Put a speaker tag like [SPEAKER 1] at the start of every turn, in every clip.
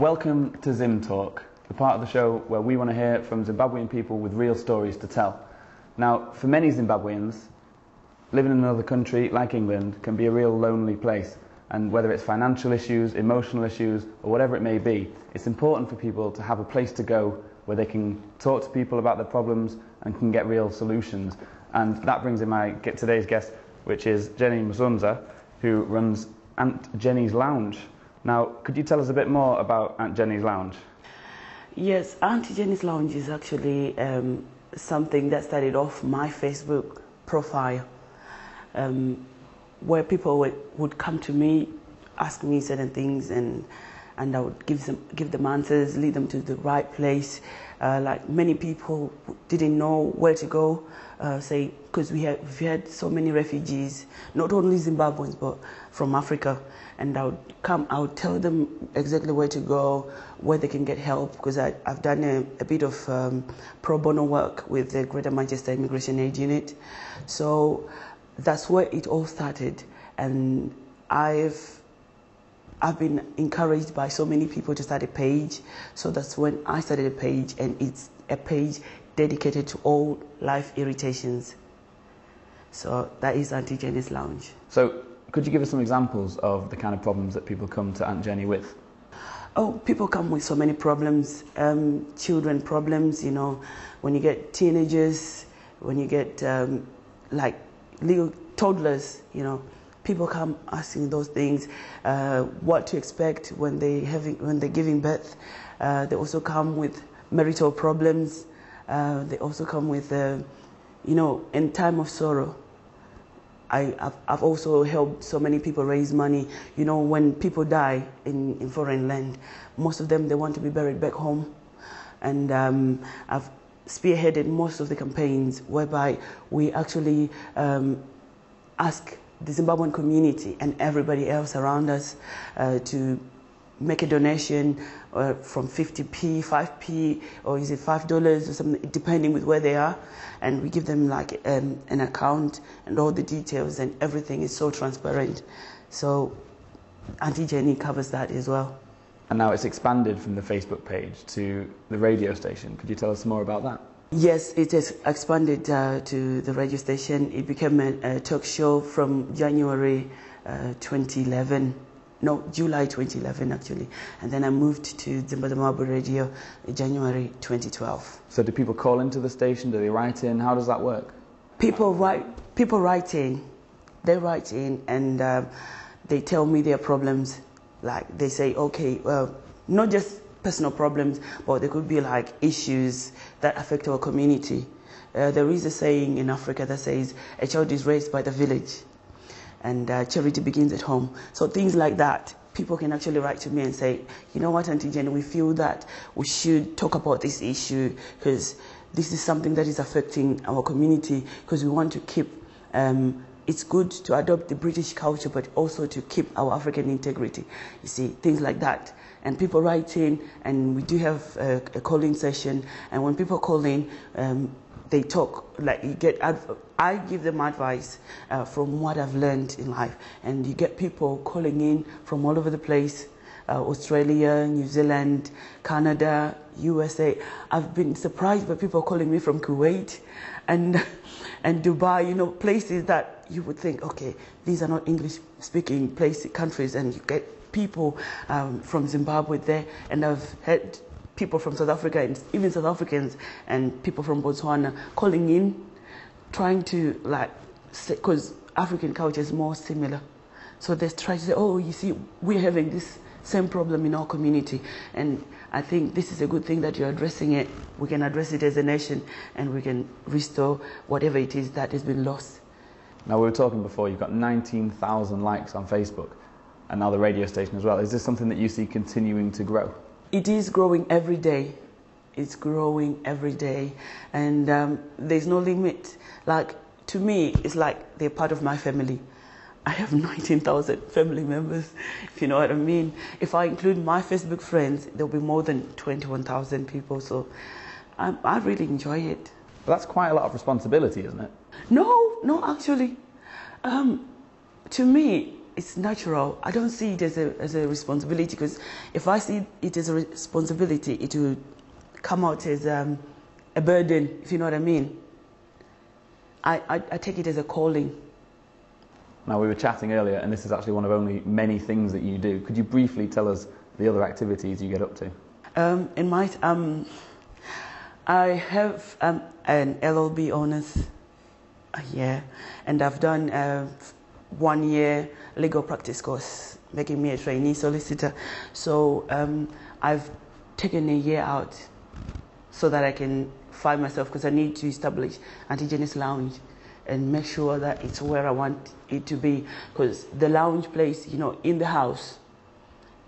[SPEAKER 1] Welcome to Zim Talk, the part of the show where we want to hear from Zimbabwean people with real stories to tell. Now, for many Zimbabweans, living in another country like England can be a real lonely place. And whether it's financial issues, emotional issues, or whatever it may be, it's important for people to have a place to go where they can talk to people about their problems and can get real solutions. And that brings in my today's guest, which is Jenny Msonza, who runs Aunt Jenny's Lounge. Now, could you tell us a bit more about Aunt Jenny's Lounge?
[SPEAKER 2] Yes, Auntie Jenny's Lounge is actually um, something that started off my Facebook profile, um, where people would, would come to me, ask me certain things, and and I would give them give them answers, lead them to the right place. Uh, like many people didn't know where to go, uh, say because we had we had so many refugees, not only Zimbabweans but from Africa, and I would come, I would tell them exactly where to go, where they can get help, because I've done a, a bit of um, pro bono work with the Greater Manchester Immigration Aid Unit, so that's where it all started, and I've I've been encouraged by so many people to start a page. So that's when I started a page, and it's a page dedicated to all life irritations. So that is Auntie Jenny's Lounge.
[SPEAKER 1] So, could you give us some examples of the kind of problems that people come to Aunt Jenny with?
[SPEAKER 2] Oh, people come with so many problems. Um, children problems, you know, when you get teenagers, when you get um, like little toddlers, you know, people come asking those things, uh, what to expect when they having when they're giving birth. Uh, they also come with marital problems. Uh, they also come with, uh, you know, in time of sorrow. I, have I've also helped so many people raise money. You know, when people die in, in foreign land, most of them, they want to be buried back home. And um, I've spearheaded most of the campaigns whereby we actually um, ask the Zimbabwean community and everybody else around us uh, to make a donation uh, from 50p, 5p, or is it $5 or something, depending with where they are. And we give them like um, an account and all the details, and everything is so transparent. So Auntie Jenny covers that as well.
[SPEAKER 1] And now it's expanded from the Facebook page to the radio station. Could you tell us more about that?
[SPEAKER 2] Yes, it has expanded uh, to the radio station. It became a, a talk show from January uh, 2011. No, July 2011 actually. And then I moved to Zimbabwe Radio in January 2012.
[SPEAKER 1] So do people call into the station? Do they write in? How does that work?
[SPEAKER 2] People write, people write in. They write in and uh, they tell me their problems. Like they say, okay, well, not just personal problems, but there could be like issues that affect our community. Uh, there is a saying in Africa that says, a child is raised by the village and uh, charity begins at home. So things like that, people can actually write to me and say, you know what, Auntie Jenny, we feel that we should talk about this issue because this is something that is affecting our community because we want to keep um, it's good to adopt the British culture, but also to keep our African integrity. You see, things like that and people write in, and we do have a, a call-in session. And when people call in, um, they talk like you get. I give them advice uh, from what I've learned in life, and you get people calling in from all over the place. Uh, Australia, New Zealand, Canada, USA. I've been surprised by people calling me from Kuwait and, and Dubai, you know, places that you would think, okay, these are not English speaking places, countries, and you get people um, from Zimbabwe there, and I've had people from South Africa and even South Africans and people from Botswana calling in, trying to like, because African culture is more similar. So they try to say, oh, you see, we're having this same problem in our community. And I think this is a good thing that you're addressing it. We can address it as a nation and we can restore whatever it is that has been lost.
[SPEAKER 1] Now, we were talking before, you've got 19,000 likes on Facebook and now the radio station as well. Is this something that you see continuing to grow?
[SPEAKER 2] It is growing every day. It's growing every day, and um, there's no limit. Like to me, it's like they're part of my family. I have 19,000 family members, if you know what I mean. If I include my Facebook friends, there'll be more than 21,000 people. So I, I really enjoy it.
[SPEAKER 1] But that's quite a lot of responsibility, isn't it?
[SPEAKER 2] No, no, actually. Um, to me, it's natural. I don't see it as a, as a responsibility because if I see it as a responsibility, it will come out as um, a burden, if you know what I mean. I, I, I take it as a calling.
[SPEAKER 1] Now, we were chatting earlier, and this is actually one of only many things that you do. Could you briefly tell us the other activities you get up to?
[SPEAKER 2] Um, in my, um, I have um, an LLB honors a year, and I've done a one year legal practice course, making me a trainee solicitor. So um, I've taken a year out so that I can find myself because I need to establish Auntie Jenny's Lounge and make sure that it's where I want it to be. Because the lounge place, you know, in the house,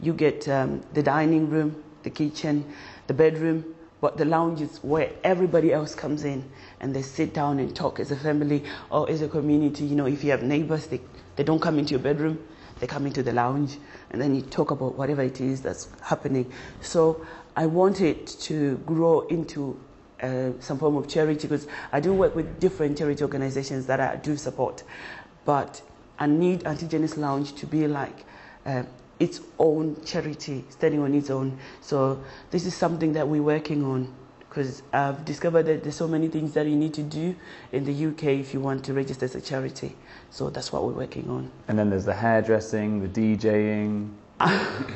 [SPEAKER 2] you get um, the dining room, the kitchen, the bedroom, but the lounge is where everybody else comes in and they sit down and talk as a family or as a community. You know, if you have neighbors, they, they don't come into your bedroom, they come into the lounge and then you talk about whatever it is that's happening. So I want it to grow into uh, some form of charity because I do work with different charity organizations that I do support. But I need Auntie Jenny's Lounge to be like uh, its own charity, standing on its own. So this is something that we're working on because I've discovered that there's so many things that you need to do in the UK if you want to register as a charity. So that's what we're working on.
[SPEAKER 1] And then there's the hairdressing, the DJing.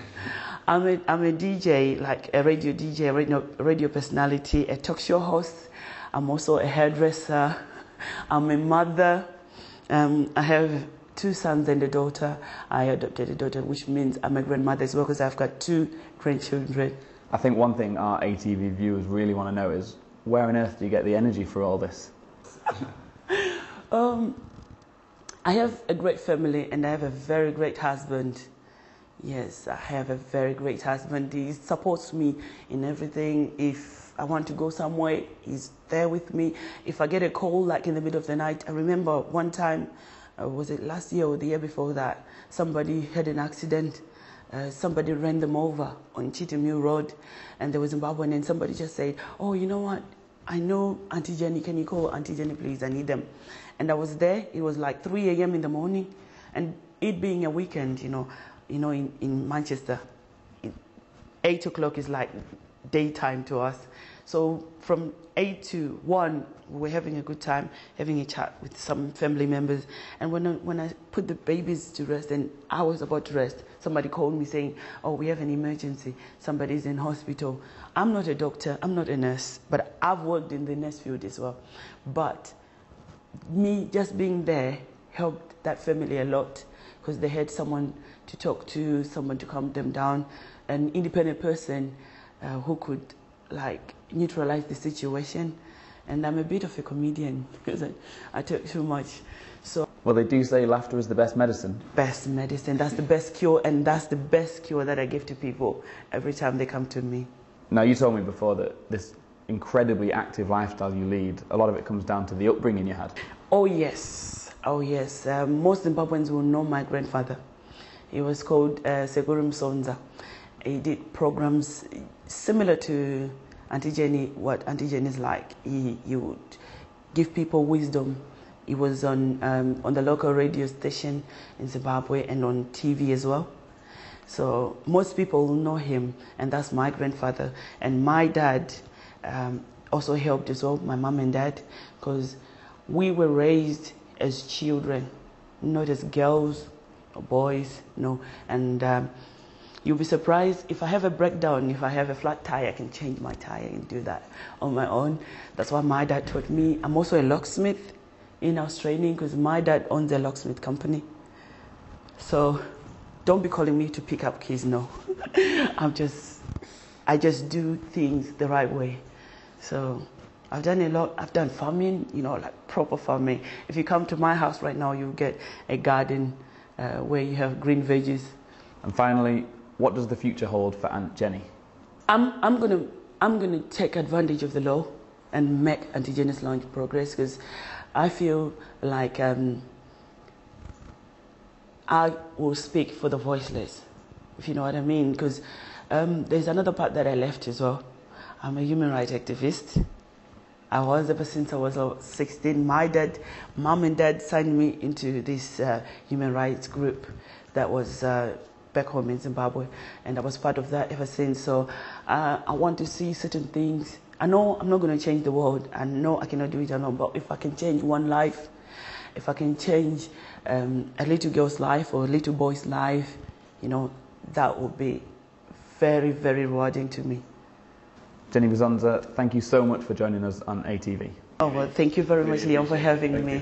[SPEAKER 2] I'm a, I'm a DJ, like a radio DJ, radio, radio personality, a talk show host. I'm also a hairdresser. I'm a mother. Um, I have two sons and a daughter. I adopted a daughter, which means I'm a grandmother as well because I've got two grandchildren.
[SPEAKER 1] I think one thing our ATV viewers really want to know is where on earth do you get the energy for all this?
[SPEAKER 2] um, I have a great family and I have a very great husband. Yes, I have a very great husband. He supports me in everything. If I want to go somewhere, he's there with me. If I get a call like in the middle of the night, I remember one time uh, was it last year or the year before that, somebody had an accident. Uh, somebody ran them over on Chitimu Road, and there was Zimbabwean, and somebody just said, "Oh, you know what? I know Auntie Jenny. Can you call Auntie Jenny, please? I need them." And I was there. It was like 3 a.m. in the morning, and it being a weekend, you know, you know, in, in Manchester, eight o'clock is like daytime to us. So from 8 to 1, we were having a good time, having a chat with some family members. And when I, when I put the babies to rest and I was about to rest, somebody called me saying, Oh, we have an emergency. Somebody's in hospital. I'm not a doctor, I'm not a nurse, but I've worked in the nurse field as well. But me just being there helped that family a lot because they had someone to talk to, someone to calm them down, an independent person uh, who could like neutralize the situation. And I'm a bit of a comedian because I, I talk too much. So
[SPEAKER 1] Well, they do say laughter is the best medicine.
[SPEAKER 2] best medicine, that's the best cure, and that's the best cure that I give to people every time they come to me.
[SPEAKER 1] Now, you told me before that this incredibly active lifestyle you lead, a lot of it comes down to the upbringing you had.
[SPEAKER 2] Oh yes, oh yes. Um, most Zimbabweans will know my grandfather. He was called uh, Sekuru Msonza. He did programs similar to Auntie Jenny, what Auntie Jenny is like. He, he would give people wisdom. He was on, um, on the local radio station in Zimbabwe and on TV as well. So most people will know him, and that's my grandfather. And my dad um, also helped as well, my mom and dad, because we were raised as children, not as girls or boys, no. And um, you'll be surprised if I have a breakdown, if I have a flat tire, I can change my tire and do that on my own. That's what my dad taught me. I'm also a locksmith in training because my dad owns a locksmith company. So don't be calling me to pick up keys, no. I'm just, I just do things the right way. So I've done a lot. I've done farming, you know, like proper farming. If you come to my house right now, you'll get a garden uh, where you have green veggies.
[SPEAKER 1] And finally, what does the future hold for Aunt Jenny?
[SPEAKER 2] I'm, I'm gonna, I'm gonna take advantage of the law and make Auntie Jenny's Lounge progress because I feel like um, I will speak for the voiceless, if you know what I mean. Because um, there's another part that I left as well. I'm a human rights activist. I was ever since I was uh, 16. My dad, mom and dad signed me into this uh, human rights group that was uh, back home in Zimbabwe, and I was part of that ever since. So uh, I want to see certain things. I know I'm not going to change the world. I know I cannot do it alone, but if I can change one life, if I can change um, a little girl's life or a little boy's life, you know, that would be very, very rewarding to me.
[SPEAKER 1] Jenny Msonza, thank you so much for joining us on ATV.
[SPEAKER 2] Oh, well, thank you very much, Liam, for having me.